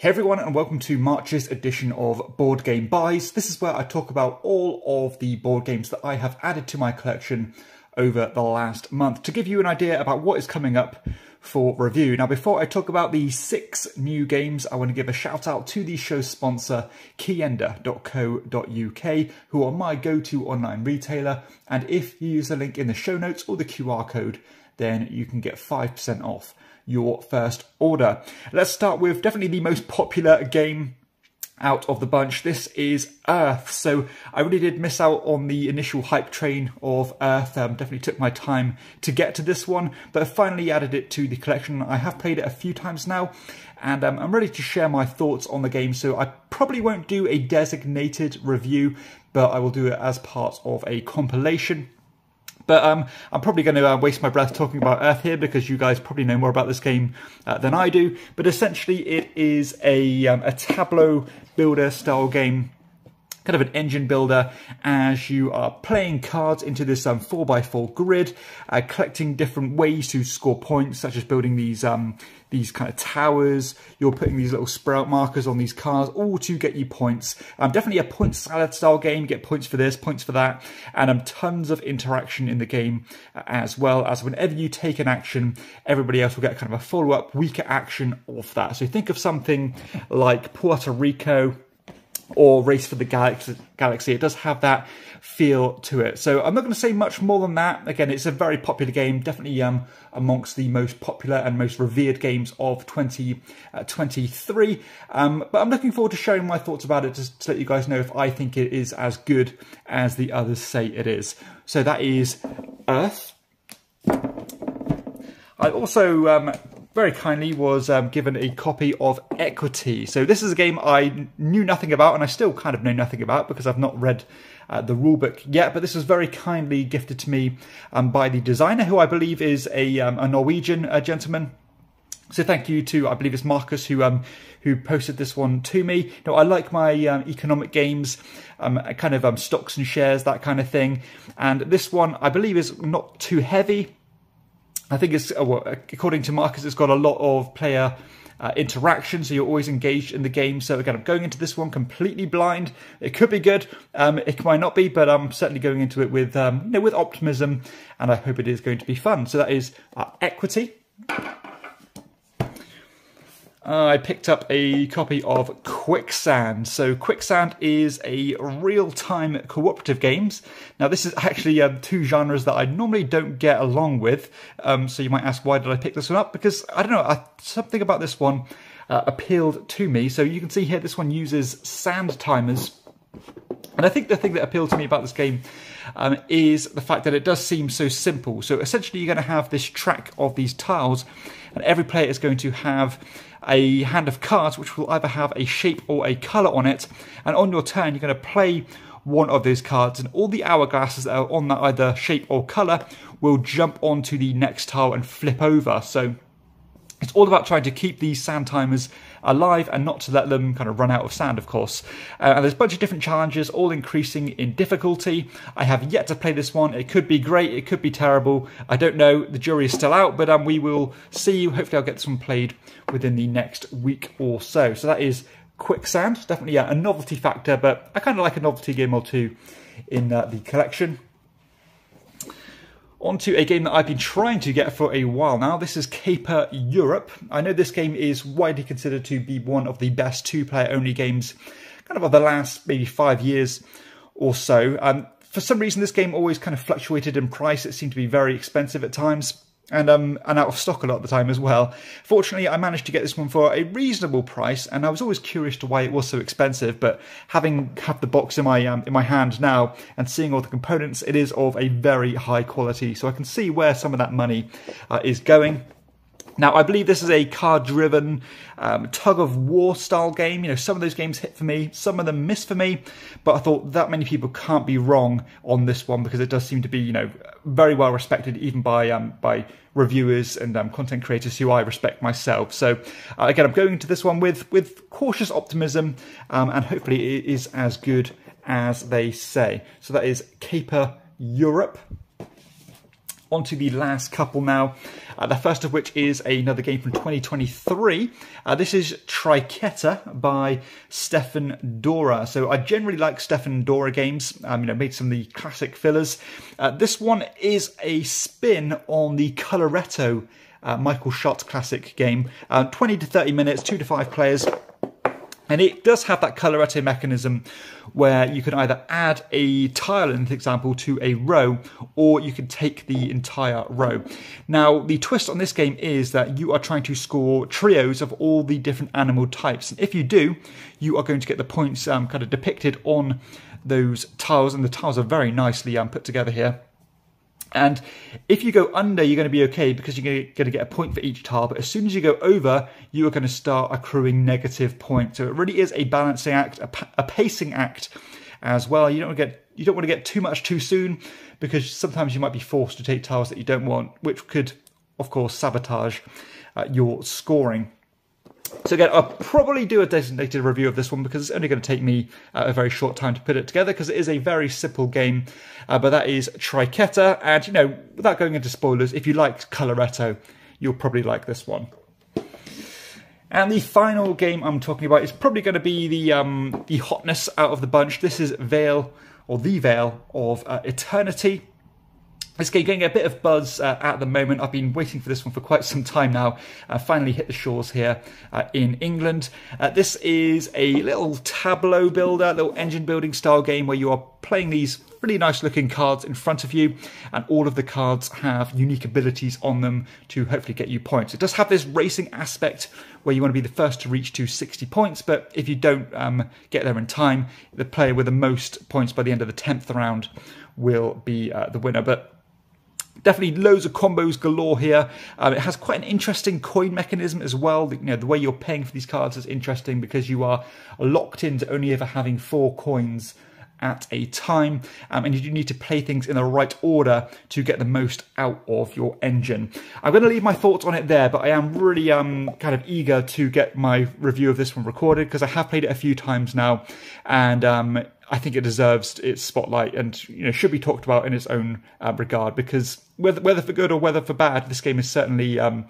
Hey everyone and welcome to March's edition of Board Game Buys. This is where I talk about all of the board games that I have added to my collection over the last month to give you an idea about what is coming up for review. Now before I talk about the six new games, I want to give a shout out to the show sponsor kienda.co.uk who are my go-to online retailer and if you use the link in the show notes or the QR code then you can get 5% off your first order. Let's start with definitely the most popular game out of the bunch. This is Earth. So I really did miss out on the initial hype train of Earth. Um, definitely took my time to get to this one, but I finally added it to the collection. I have played it a few times now, and um, I'm ready to share my thoughts on the game. So I probably won't do a designated review, but I will do it as part of a compilation. But um, I'm probably going to uh, waste my breath talking about Earth here because you guys probably know more about this game uh, than I do. But essentially, it is a, um, a tableau builder style game kind of an engine builder as you are playing cards into this um, 4x4 grid, uh, collecting different ways to score points, such as building these um, these kind of towers. You're putting these little sprout markers on these cards, all to get you points. Um, definitely a point salad style game. get points for this, points for that, and um, tons of interaction in the game uh, as well as whenever you take an action, everybody else will get kind of a follow up, weaker action of that. So think of something like Puerto Rico or Race for the Galaxy. Galaxy. It does have that feel to it. So I'm not going to say much more than that. Again, it's a very popular game, definitely um, amongst the most popular and most revered games of 2023. Uh, um, but I'm looking forward to sharing my thoughts about it to, to let you guys know if I think it is as good as the others say it is. So that is Earth. I also um, very kindly was um, given a copy of Equity. So this is a game I knew nothing about, and I still kind of know nothing about because I've not read uh, the rulebook yet. But this was very kindly gifted to me um, by the designer, who I believe is a, um, a Norwegian uh, gentleman. So thank you to I believe it's Marcus who um who posted this one to me. Now I like my um, economic games, um, kind of um, stocks and shares that kind of thing, and this one I believe is not too heavy. I think it's, uh, well, according to Marcus, it's got a lot of player uh, interaction, so you're always engaged in the game. So again, I'm going into this one completely blind. It could be good, um, it might not be, but I'm certainly going into it with um, you know with optimism, and I hope it is going to be fun. So that is uh, Equity. I picked up a copy of Quicksand. So Quicksand is a real-time cooperative games. Now this is actually um, two genres that I normally don't get along with. Um, so you might ask, why did I pick this one up? Because I don't know, I, something about this one uh, appealed to me. So you can see here, this one uses sand timers. And I think the thing that appealed to me about this game um, is the fact that it does seem so simple. So essentially, you're going to have this track of these tiles, and every player is going to have a hand of cards which will either have a shape or a colour on it. And on your turn, you're going to play one of those cards, and all the hourglasses that are on that either shape or colour will jump onto the next tile and flip over. So it's all about trying to keep these sand timers alive and not to let them kind of run out of sand, of course. Uh, and there's a bunch of different challenges, all increasing in difficulty. I have yet to play this one. It could be great, it could be terrible. I don't know. The jury is still out, but um, we will see. Hopefully, I'll get this one played within the next week or so. So that is Quicksand. Definitely yeah, a novelty factor, but I kind of like a novelty game or two in uh, the collection onto a game that I've been trying to get for a while now. This is Caper Europe. I know this game is widely considered to be one of the best two-player only games kind of of the last maybe five years or so. Um, for some reason, this game always kind of fluctuated in price. It seemed to be very expensive at times and um and out of stock a lot of the time as well. Fortunately, I managed to get this one for a reasonable price, and I was always curious to why it was so expensive. But having had the box in my um, in my hand now and seeing all the components, it is of a very high quality. So I can see where some of that money uh, is going. Now, I believe this is a card-driven um, tug-of-war style game. You know, some of those games hit for me, some of them miss for me, but I thought that many people can't be wrong on this one because it does seem to be, you know, very well respected even by um, by reviewers and um, content creators who I respect myself. So uh, again, I'm going into this one with with cautious optimism, um, and hopefully it is as good as they say. So that is Caper Europe. On to the last couple now. Uh, the first of which is another game from 2023. Uh, this is Triqueta by Stefan Dorra. So I generally like Stefan Dorra games. Um, you know, made some of the classic fillers. Uh, this one is a spin on the Coloretto uh, Michael Schacht classic game. Uh, 20 to 30 minutes, two to five players. And it does have that coloretto mechanism where you can either add a tile, in the example, to a row, or you can take the entire row. Now, the twist on this game is that you are trying to score trios of all the different animal types. And if you do, you are going to get the points um, kind of depicted on those tiles, and the tiles are very nicely um, put together here. And if you go under, you're going to be okay because you're going to get a point for each tile. But as soon as you go over, you are going to start accruing negative points. So it really is a balancing act, a, pacing act as well. You don't want to get you don't want to get too much too soon because sometimes you might be forced to take tiles that you don't want, which could, of course, sabotage uh, your scoring. So again, I'll probably do a designated review of this one because it's only going to take me uh, a very short time to put it together because it is a very simple game. Uh, but that is Triqueta, and you know, without going into spoilers, if you like Coloretto, you'll probably like this one. And the final game I'm talking about is probably going to be the um, the hotness out of the bunch. This is Vale or the Vale of uh, Eternity. This game getting a bit of buzz uh, at the moment. I've been waiting for this one for quite some time now. Uh, finally hit the shores here uh, in England. Uh, this is a little tableau builder, little engine building style game where you are playing these really nice looking cards in front of you, and all of the cards have unique abilities on them to hopefully get you points. It does have this racing aspect where you want to be the first to reach to 60 points, but if you don't um, get there in time, the player with the most points by the end of the 10th round will be uh, the winner. But Definitely loads of combos galore here. Um, it has quite an interesting coin mechanism as well. You know, the way you're paying for these cards is interesting because you are locked into only ever having four coins at a time, um, and you do need to play things in the right order to get the most out of your engine. I'm going to leave my thoughts on it there, but I am really um, kind of eager to get my review of this one recorded because I have played it a few times now, and um, I think it deserves its spotlight and you know should be talked about in its own uh, regard because whether whether for good or whether for bad, this game is certainly um,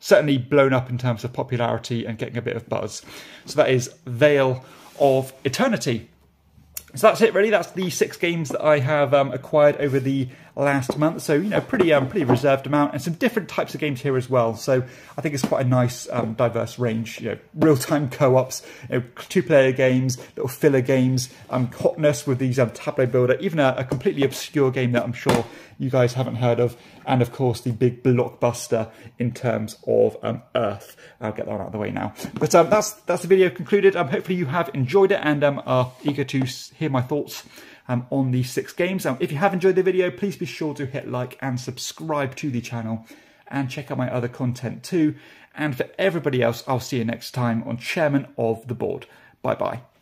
certainly blown up in terms of popularity and getting a bit of buzz. So that is Vale of Eternity. So that's it, really. That's the six games that I have um, acquired over the last month. So you know, pretty um, pretty reserved amount, and some different types of games here as well. So I think it's quite a nice um, diverse range. You know, real time co-ops, you know, two player games, little filler games, um, hotness with these um, tableau builder, even a, a completely obscure game that I'm sure you guys haven't heard of, and of course the big blockbuster in terms of um, Earth. I'll get that out of the way now. But um, that's that's the video concluded. Um, hopefully you have enjoyed it and um, are eager to hear my thoughts um, on these six games. Um, if you have enjoyed the video, please be sure to hit like and subscribe to the channel and check out my other content too. And for everybody else, I'll see you next time on Chairman of the Board. Bye bye.